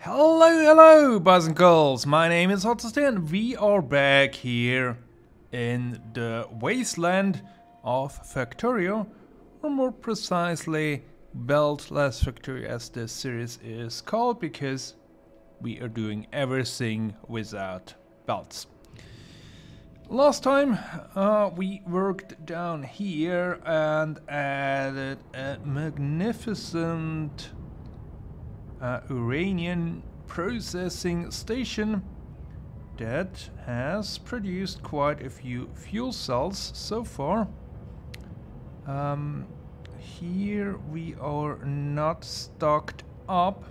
Hello, hello, boys and girls. My name is Hotzst and we are back here in the wasteland of Factorio, or more precisely, Beltless Factorio as this series is called because we are doing everything without belts. Last time uh, we worked down here and added a magnificent uh, uranium processing station that has produced quite a few fuel cells so far. Um, here we are not stocked up.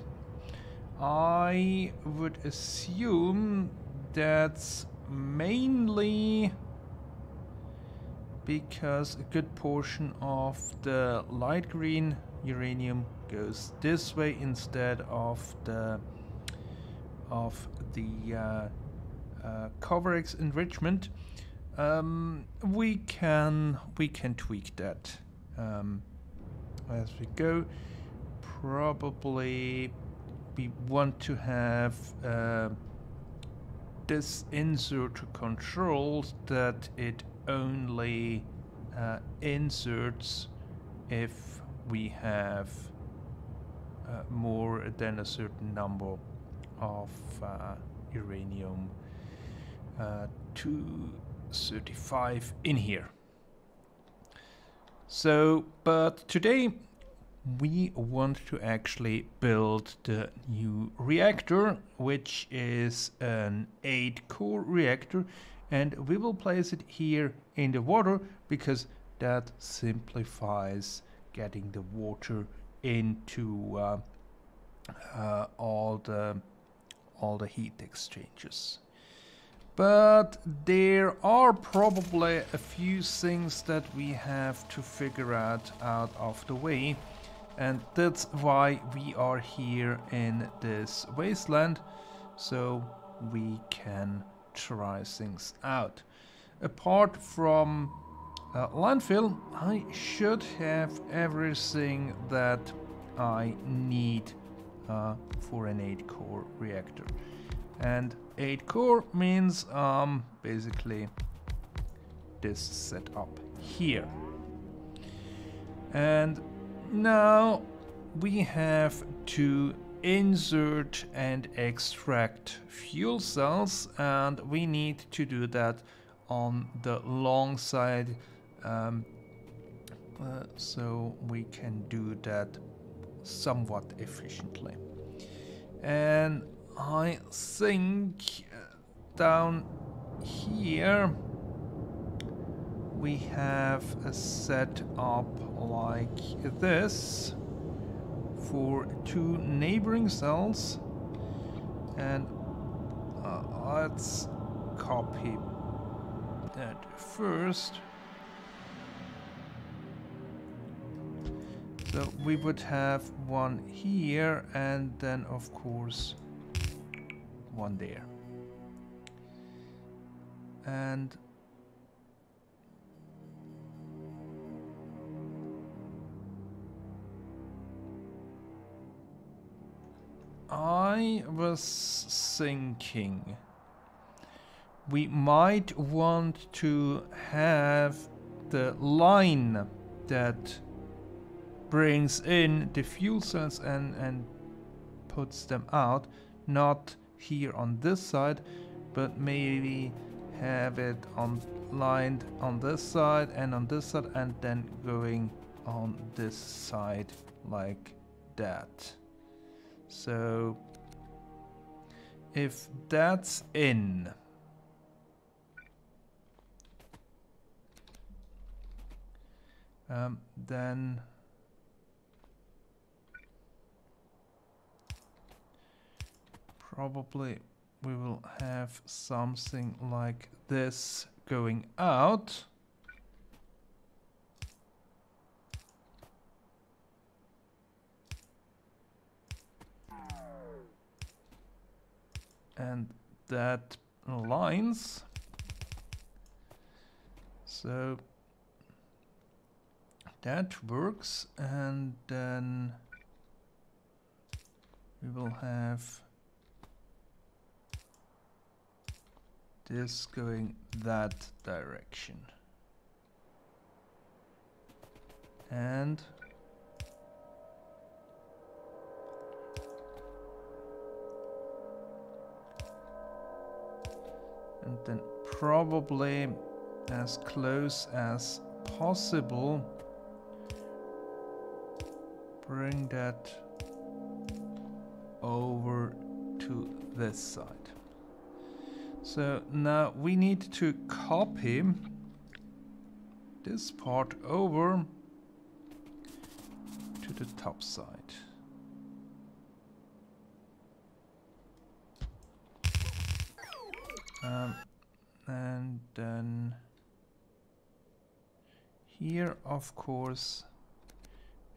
I would assume that's mainly because a good portion of the light green uranium goes this way instead of the of the uh, uh, enrichment. Um, we can we can tweak that um, as we go. Probably we want to have uh, this insert controls that it only uh, inserts if we have uh, more than a certain number of uh, uranium uh, 235 in here. So, but today we want to actually build the new reactor, which is an 8-core reactor, and we will place it here in the water because that simplifies getting the water into uh, uh, all the all the heat exchangers. But there are probably a few things that we have to figure out out of the way and that's why we are here in this wasteland so we can try things out. Apart from uh, landfill, I should have everything that I need uh, for an 8 core reactor. And 8 core means um, basically this setup here. And now we have to insert and extract fuel cells and we need to do that on the long side um, uh, so we can do that somewhat efficiently. And I think uh, down here we have a setup like this for two neighboring cells and uh, let's copy that first So we would have one here and then of course one there. And I was thinking we might want to have the line that brings in the fuel cells and, and puts them out. Not here on this side, but maybe have it on lined on this side and on this side and then going on this side like that. So if that's in um, then probably we will have something like this going out. And that lines. So that works and then we will have this going that direction. And and then probably as close as possible bring that over to this side. So now we need to copy this part over to the top side. Um, and then here of course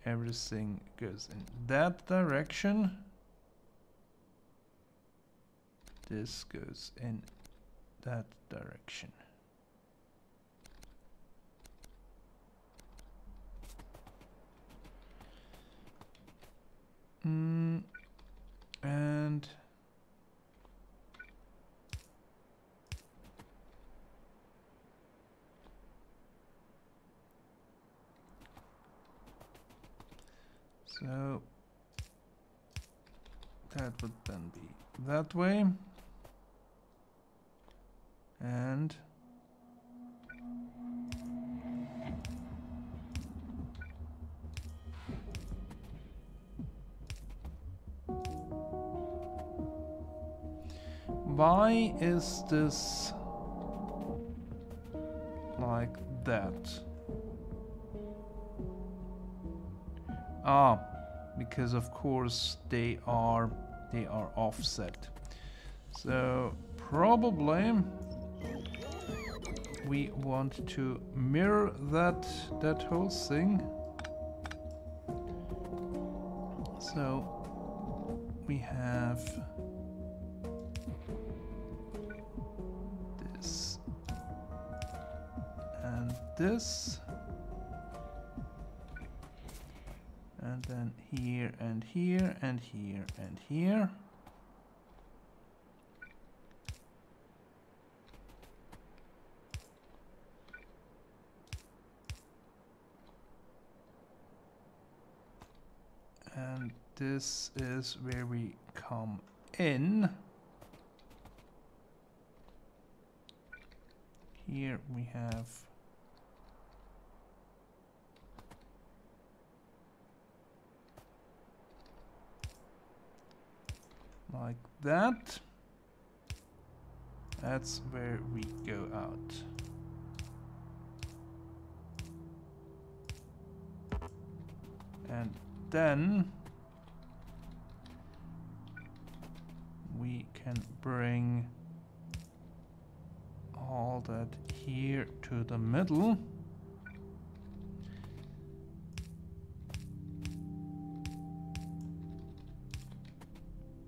everything goes in that direction this goes in that direction mm, and So that would then be that way. And why is this like that? Ah, because of course they are they are offset. So probably we want to mirror that that whole thing. So we have this and this and then here and here and here and here and this is where we come in here we have like that. That's where we go out. And then we can bring all that here to the middle.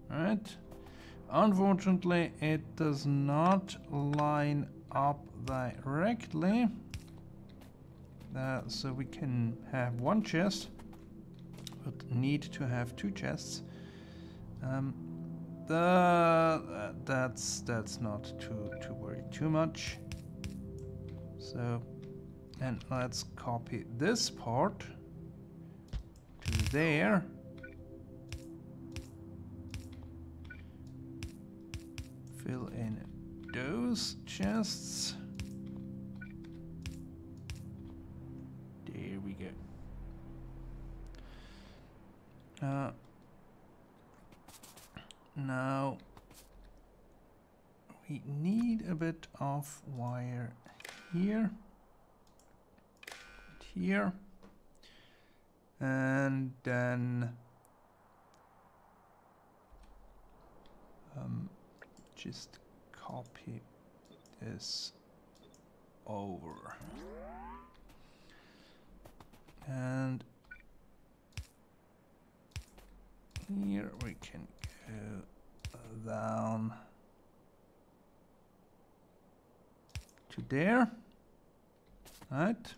Right. Unfortunately, it does not line up directly. Uh, so we can have one chest, but need to have two chests. Um, the uh, that's that's not too to worry too much. So, and let's copy this part to there. fill in those chests. Now we need a bit of wire here, here, and then um, just copy this over. And here we can go down to there right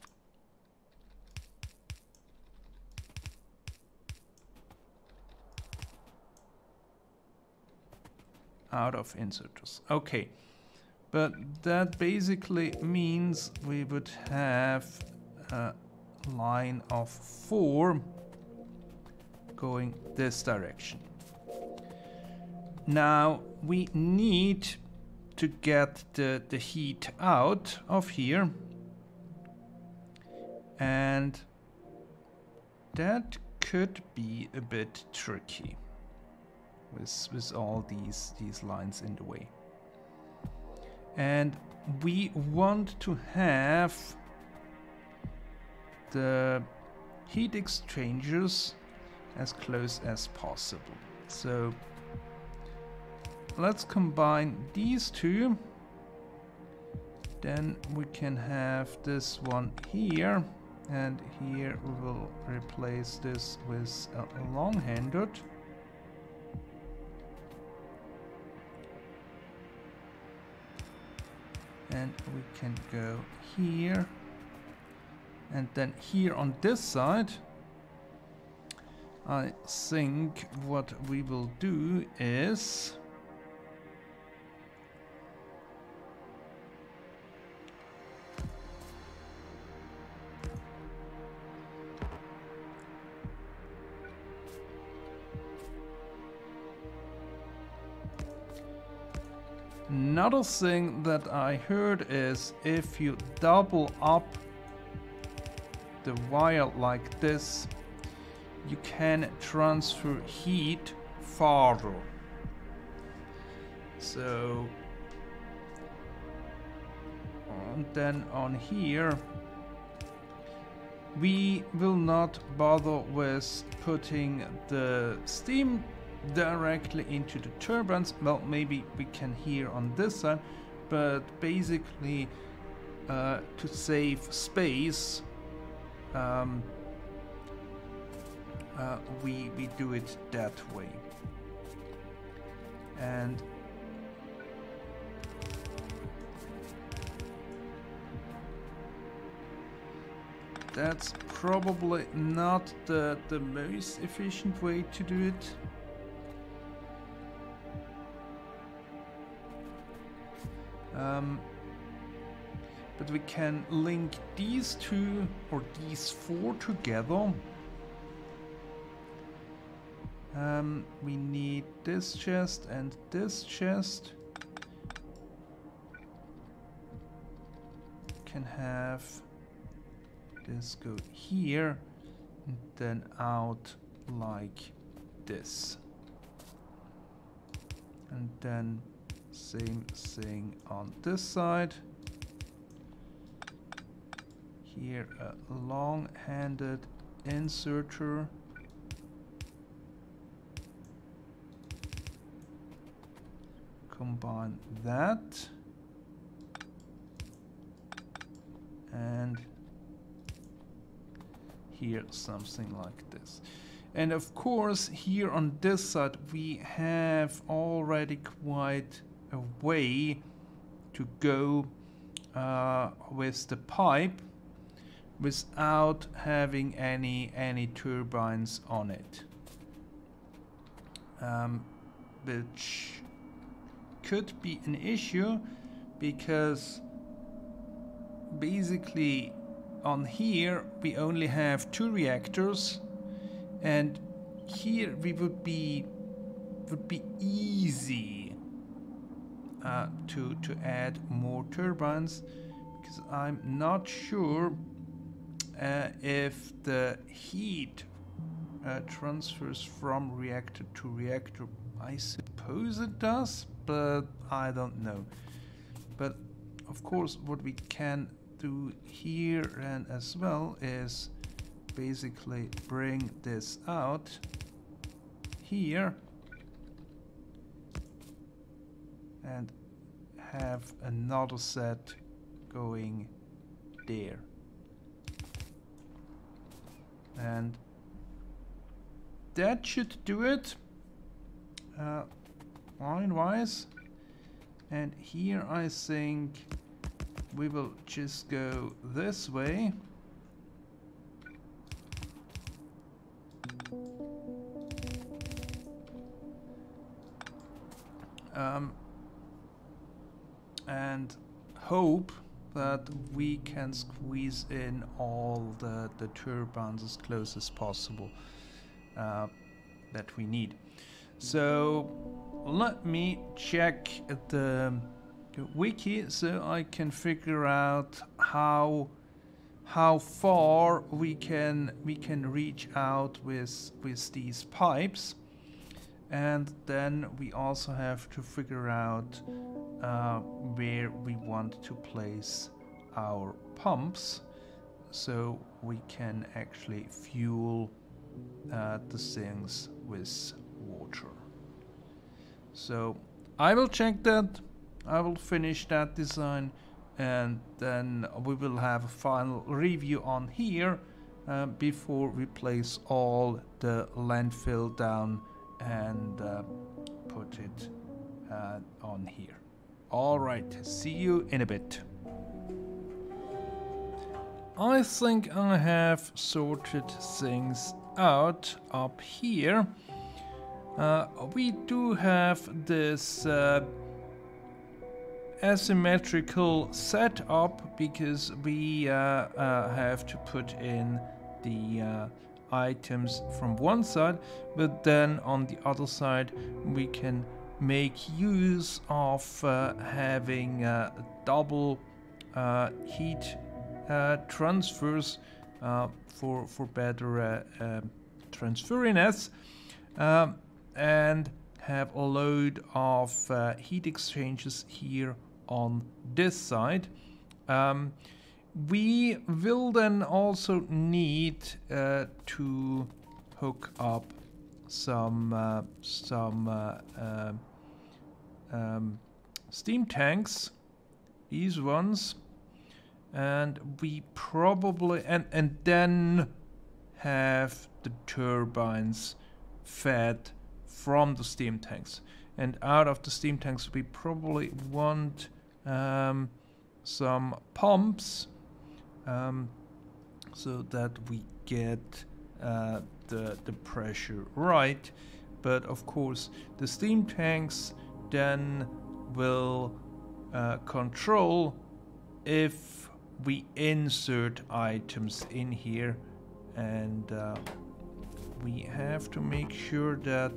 out of inserters. Okay, But that basically means we would have a line of four going this direction. Now we need to get the, the heat out of here and that could be a bit tricky with, with all these, these lines in the way. And we want to have the heat exchangers as close as possible. So let's combine these two. Then we can have this one here and here we will replace this with a long-handed. And we can go here. And then here on this side, I think what we will do is Another thing that I heard is if you double up the wire like this, you can transfer heat farther. So, and then on here, we will not bother with putting the steam directly into the turbines. Well, maybe we can here on this side, but basically uh, to save space, um, uh, we, we do it that way. And that's probably not the, the most efficient way to do it. Um, but we can link these two or these four together. Um, we need this chest and this chest. Can have this go here and then out like this. And then same thing on this side. Here a long-handed inserter. Combine that. And here something like this. And of course, here on this side, we have already quite a way to go uh, with the pipe without having any any turbines on it um, which could be an issue because basically on here we only have two reactors and here we would be would be easy uh, to, to add more turbines because I'm not sure uh, if the heat uh, transfers from reactor to reactor. I suppose it does, but I don't know. But of course what we can do here and as well is basically bring this out here and have another set going there and that should do it uh, line wise and here I think we will just go this way um, and hope that we can squeeze in all the, the turbines as close as possible uh, that we need. So let me check the, wiki so I can figure out how how far we can we can reach out with with these pipes and then we also have to figure out uh, where we want to place our pumps so we can actually fuel uh, the things with water. So I will check that, I will finish that design and then we will have a final review on here uh, before we place all the landfill down and uh, put it uh, on here. Alright, see you in a bit. I think I have sorted things out up here. Uh, we do have this uh, asymmetrical setup because we uh, uh have to put in the uh, items from one side, but then on the other side we can make use of uh, having double heat transfers for for better transferiness. Um, and have a load of heat exchangers here on this side. Um, we will then also need uh, to hook up some uh, some uh, uh, um, steam tanks these ones and we probably and and then have the turbines fed from the steam tanks and out of the steam tanks we probably want um, some pumps um, so that we get uh, the, the pressure right. But of course, the steam tanks then will uh, control if we insert items in here and uh, we have to make sure that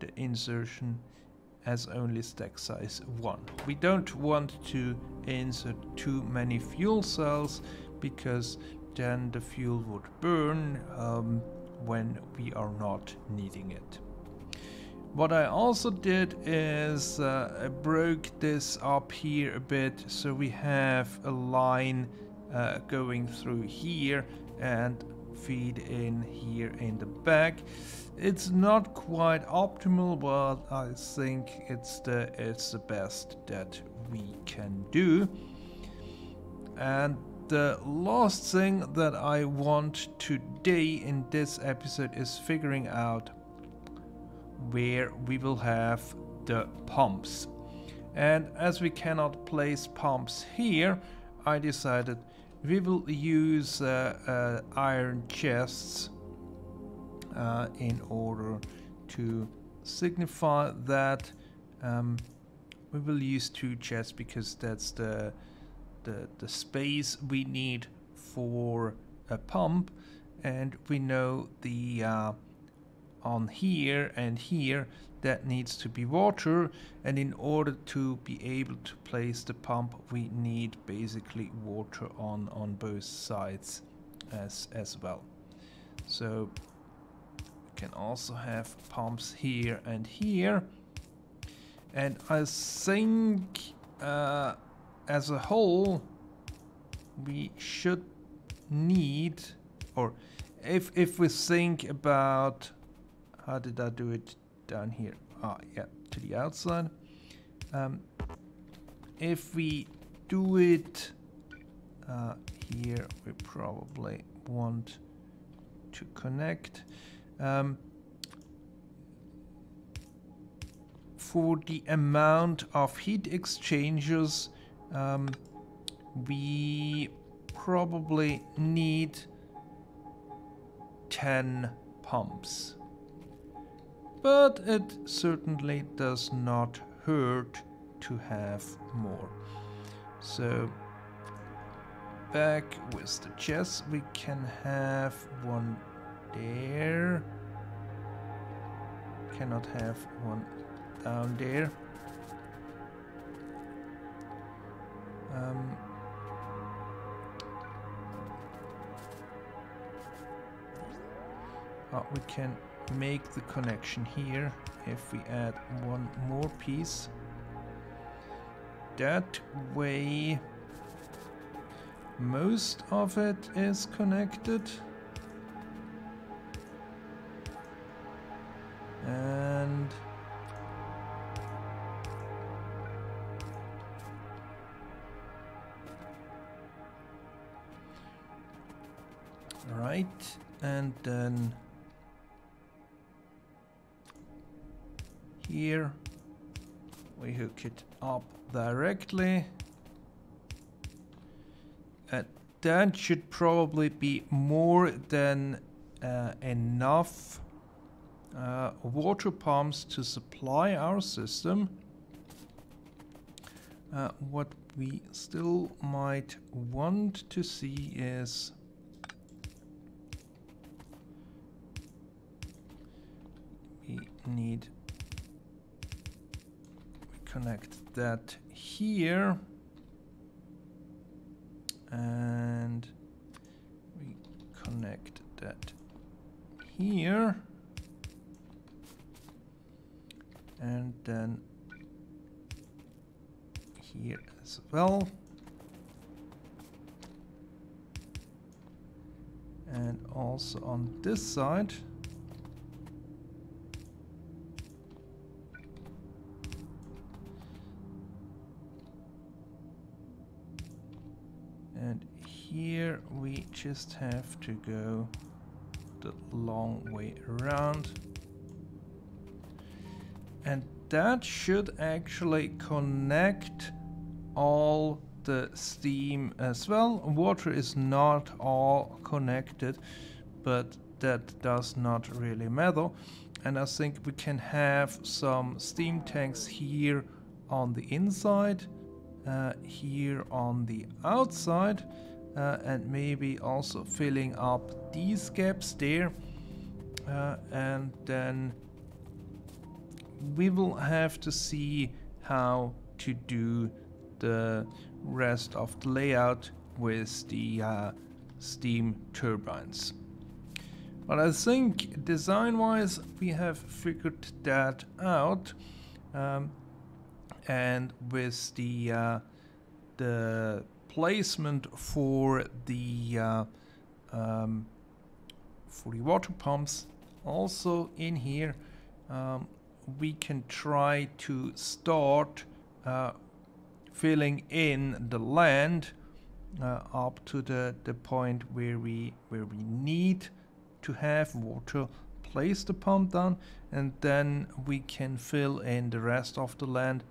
the insertion has only stack size 1. We don't want to insert too many fuel cells because then the fuel would burn um, when we are not needing it. What I also did is uh, I broke this up here a bit so we have a line uh, going through here and feed in here in the back. It's not quite optimal, but I think it's the it's the best that we can do. And the last thing that I want today in this episode is figuring out where we will have the pumps. And as we cannot place pumps here, I decided we will use uh, uh, iron chests uh, in order to signify that um, we will use two chests because that's the, the, the space we need for a pump. And we know the uh, on here and here that needs to be water and in order to be able to place the pump we need basically water on on both sides as as well. So we can also have pumps here and here. And I think uh, as a whole we should need or if if we think about how did I do it down here. Ah, yeah, to the outside. Um, if we do it uh, here, we probably want to connect. Um, for the amount of heat exchangers, um, we probably need 10 pumps but it certainly does not hurt to have more. So back with the chest, we can have one there. Cannot have one down there. Um, oh, we can make the connection here if we add one more piece. That way most of it is connected. And right and then here we hook it up directly uh, that should probably be more than uh, enough uh, water pumps to supply our system. Uh, what we still might want to see is we need connect that here. And we connect that here. And then here as well. And also on this side we just have to go the long way around. And that should actually connect all the steam as well. Water is not all connected but that does not really matter. And I think we can have some steam tanks here on the inside uh, here on the outside uh, and maybe also filling up these gaps there uh, and then we will have to see how to do the rest of the layout with the uh, steam turbines. But I think design wise we have figured that out um, and with the uh, the placement for the uh, um, for the water pumps. Also in here um, we can try to start uh, filling in the land uh, up to the, the point where we where we need to have water place the pump down and then we can fill in the rest of the land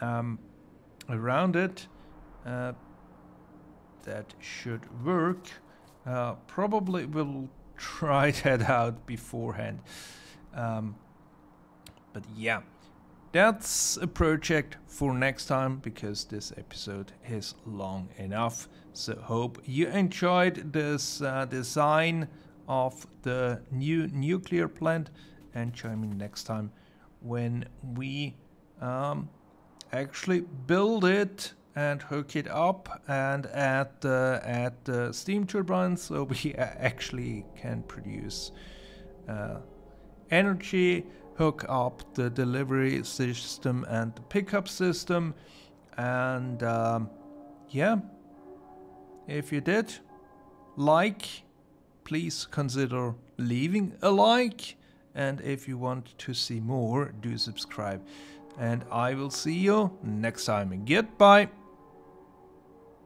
um, around it. Uh, that should work. Uh, probably we'll try that out beforehand. Um, but yeah, that's a project for next time because this episode is long enough. So hope you enjoyed this uh, design of the new nuclear plant and join me next time when we um, actually build it and hook it up and add the, add the steam turbines so we actually can produce uh, energy hook up the delivery system and the pickup system and um, yeah. If you did like please consider leaving a like and if you want to see more do subscribe. And I will see you next time. Goodbye